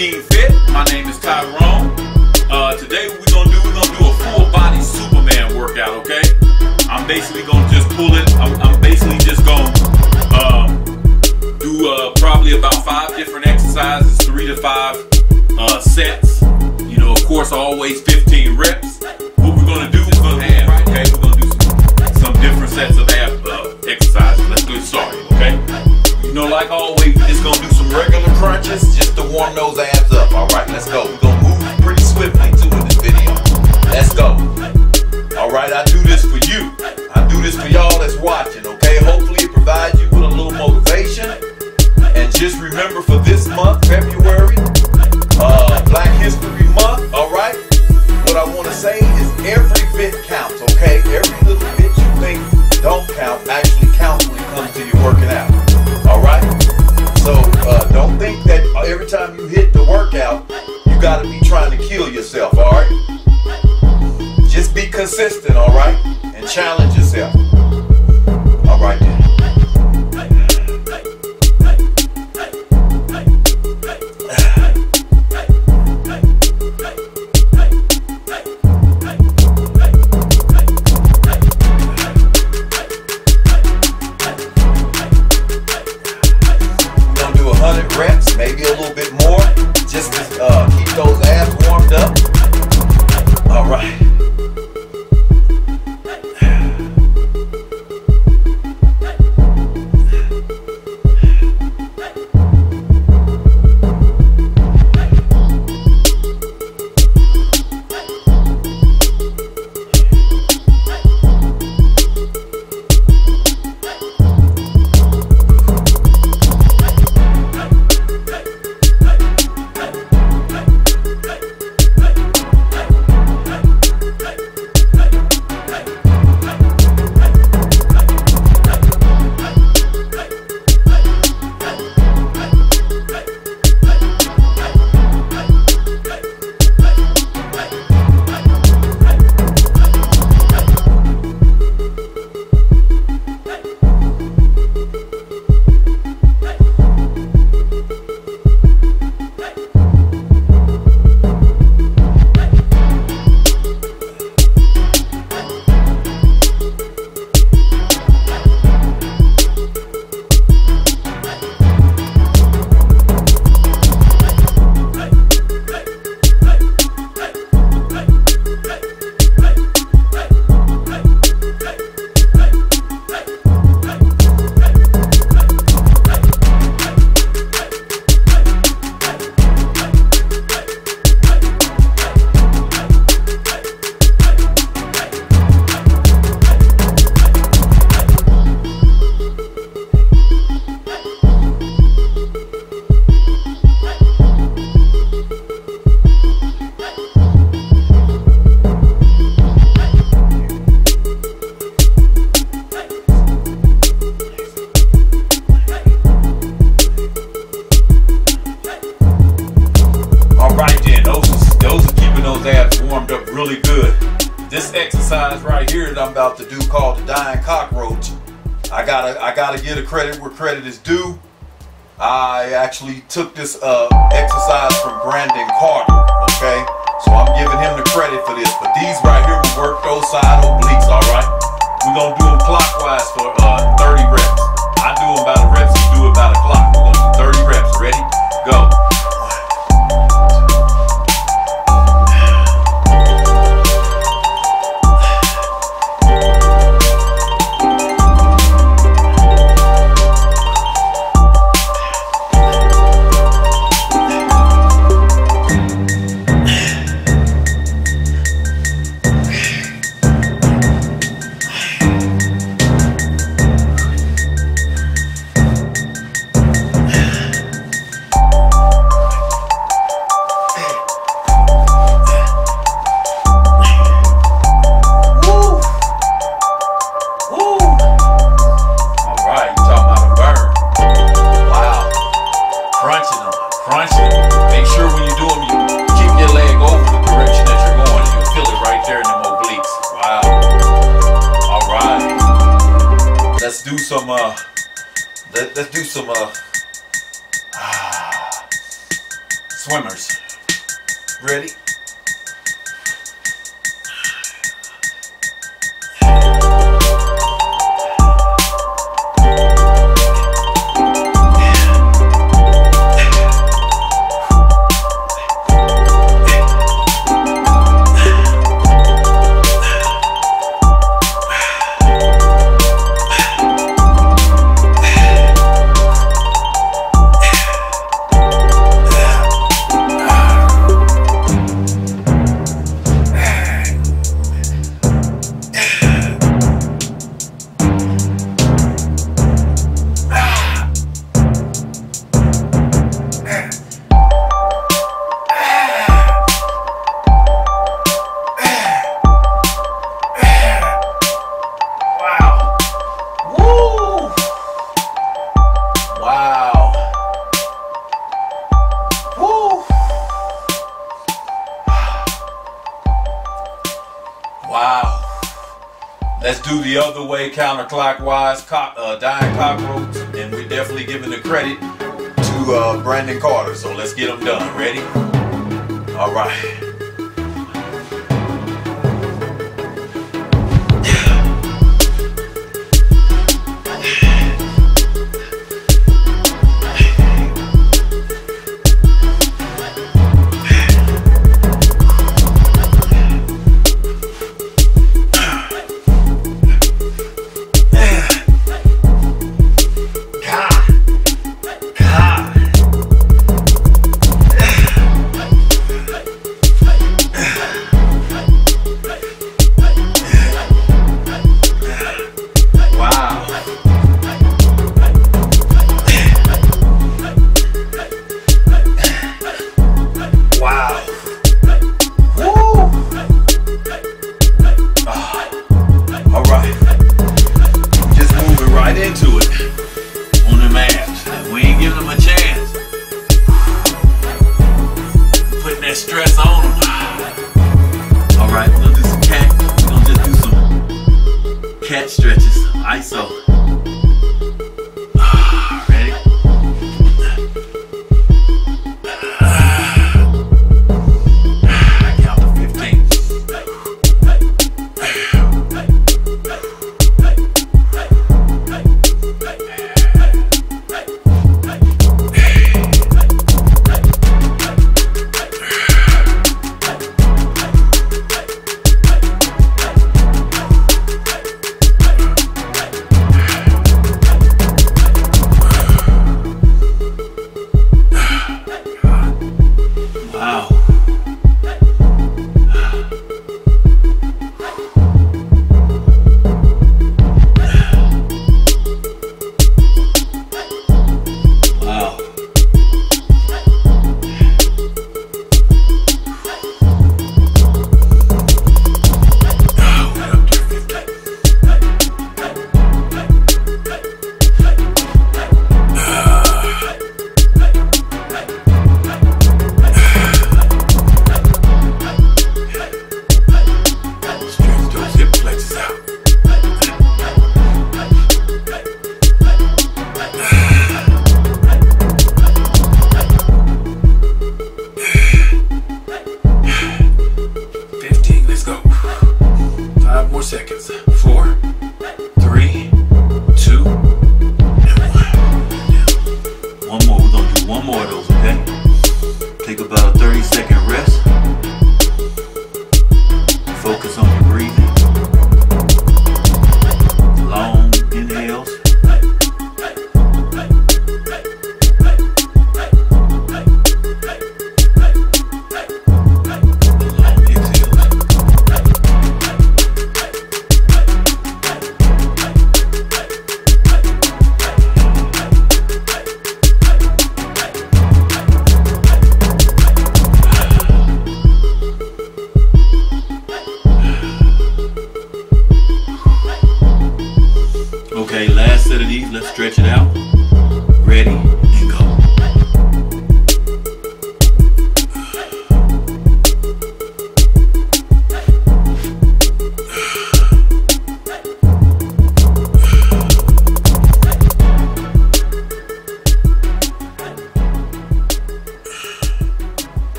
Fit. My name is Tyrone. Uh, today what we're gonna do, we're gonna do a full body Superman workout, okay? I'm basically gonna just pull it, I'm, I'm basically just gonna um, do uh, probably about five different exercises, three to five uh, sets. You know, of course, always 15 reps. What we're gonna do is gonna have, okay? We're gonna do some, some different sets of ab uh, exercises. Let's get started, okay? You know, like always, we're just gonna do some regular crunches just warm those abs up. All right, let's go. Really good. This exercise right here that I'm about to do called the dying cockroach. I gotta I gotta give a credit where credit is due. I actually took this uh, exercise from Brandon Carter. Okay, so I'm giving him the credit for this. But these right here will work those side obliques. All right, we're gonna do them clockwise for uh, 30 reps. I do them about a reps. You do it about a clock. We're gonna do 30 reps. Ready? Go. Ready? counterclockwise, co- uh, dying cockroach, and we're definitely giving the credit to uh, Brandon Carter. So let's get them done. Ready? All right. Wow.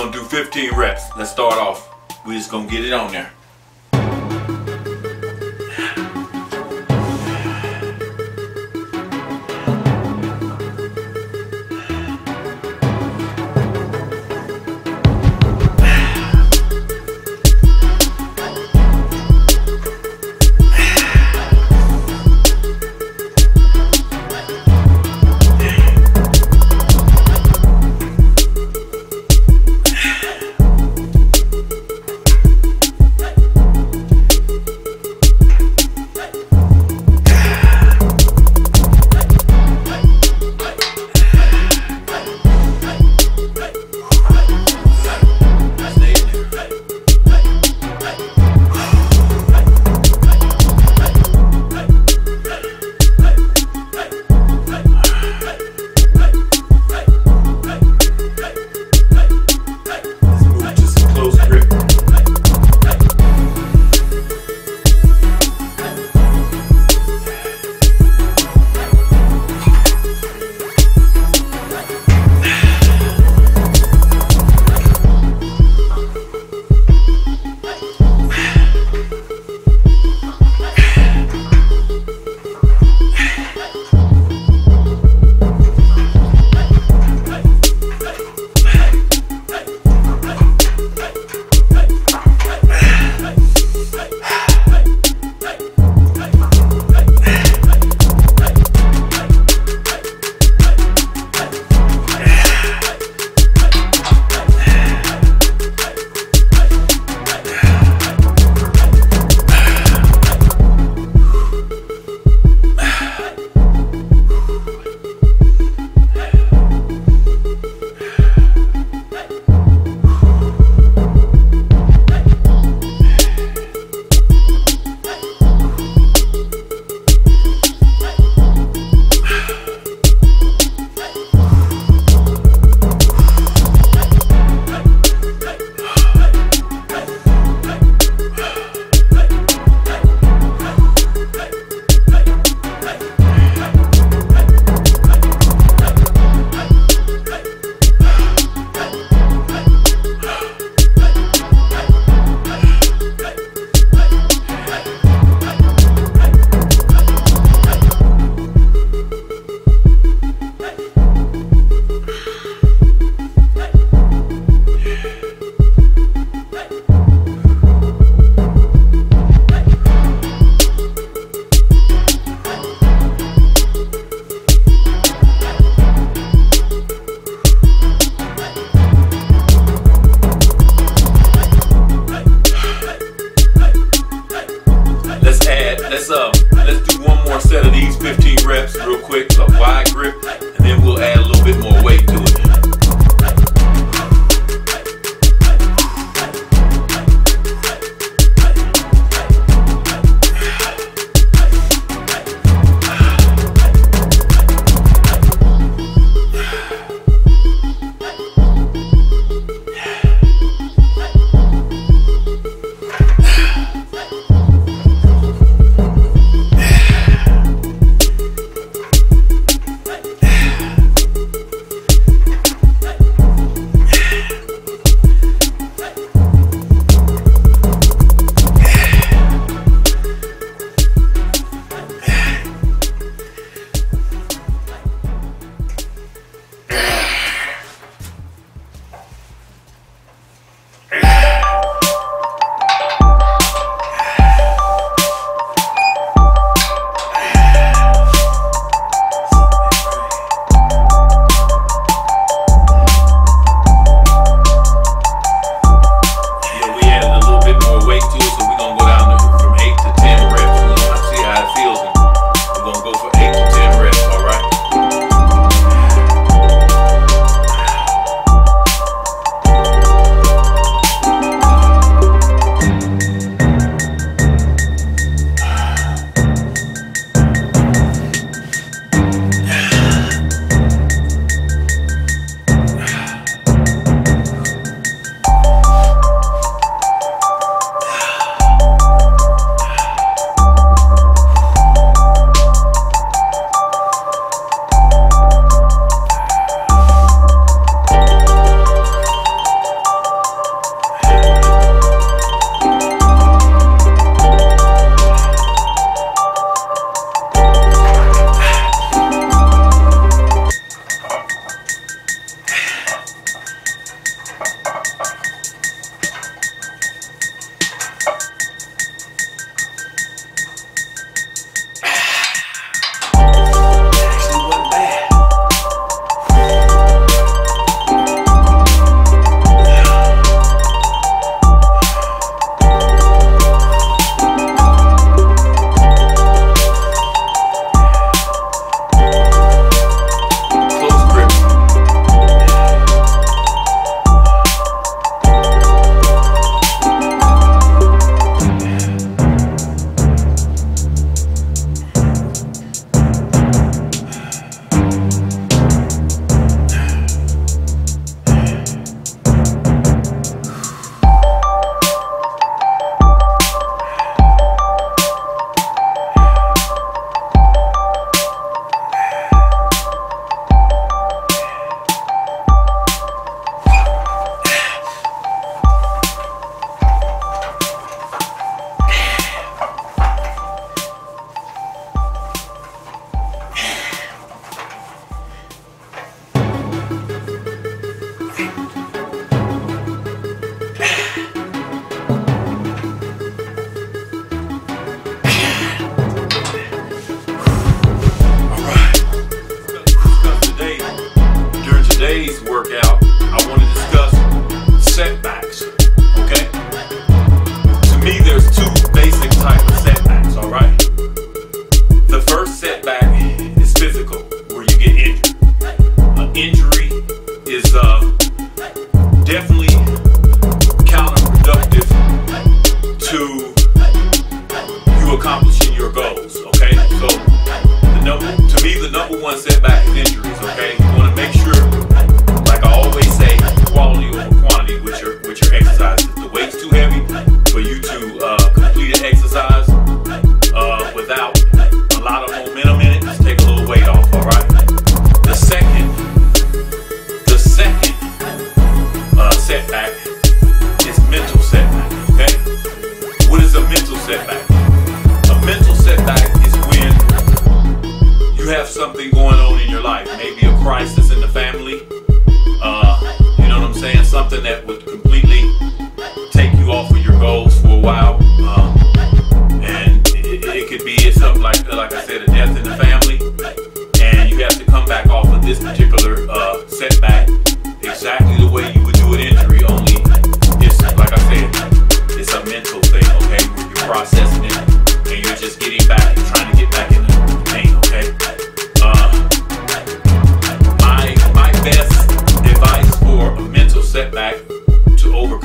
gonna do 15 reps. Let's start off. We just gonna get it on there. setback is mental setback, okay? What is a mental setback? A mental setback is when you have something going on in your life, maybe a crisis in the family, uh, you know what I'm saying? Something that would completely take you off of your goals for a while. Um, and it, it, could be something like, like I said, a death in the family. And you have to come back off of this particular uh, setback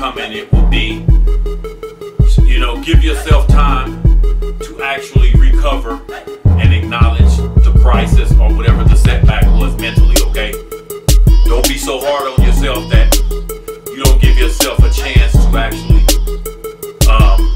coming it will be. You know, give yourself time to actually recover and acknowledge the crisis or whatever the setback was mentally, okay? Don't be so hard on yourself that you don't give yourself a chance to actually um,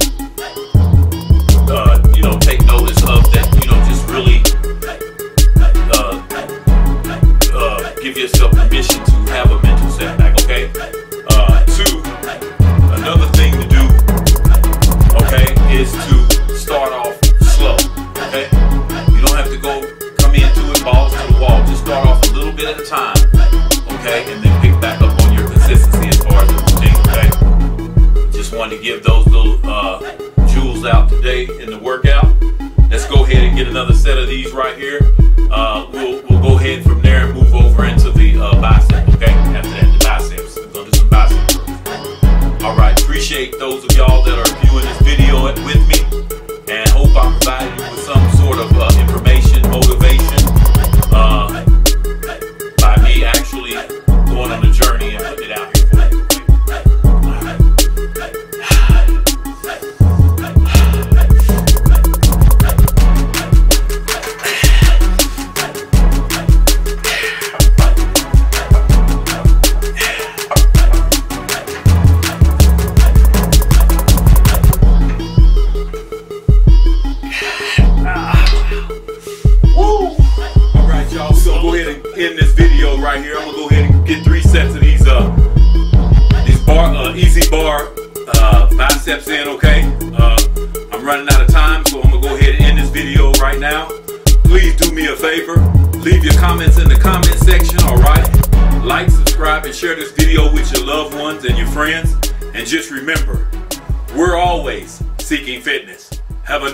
in the workout. Let's go ahead and get another set of these right here. Uh,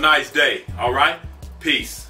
nice day. All right? Peace.